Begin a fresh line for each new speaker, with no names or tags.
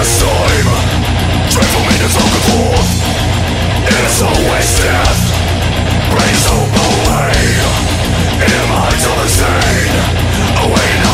this time Dreadful meanings looking forth It is always death Praise hope away In my dark stain Away now.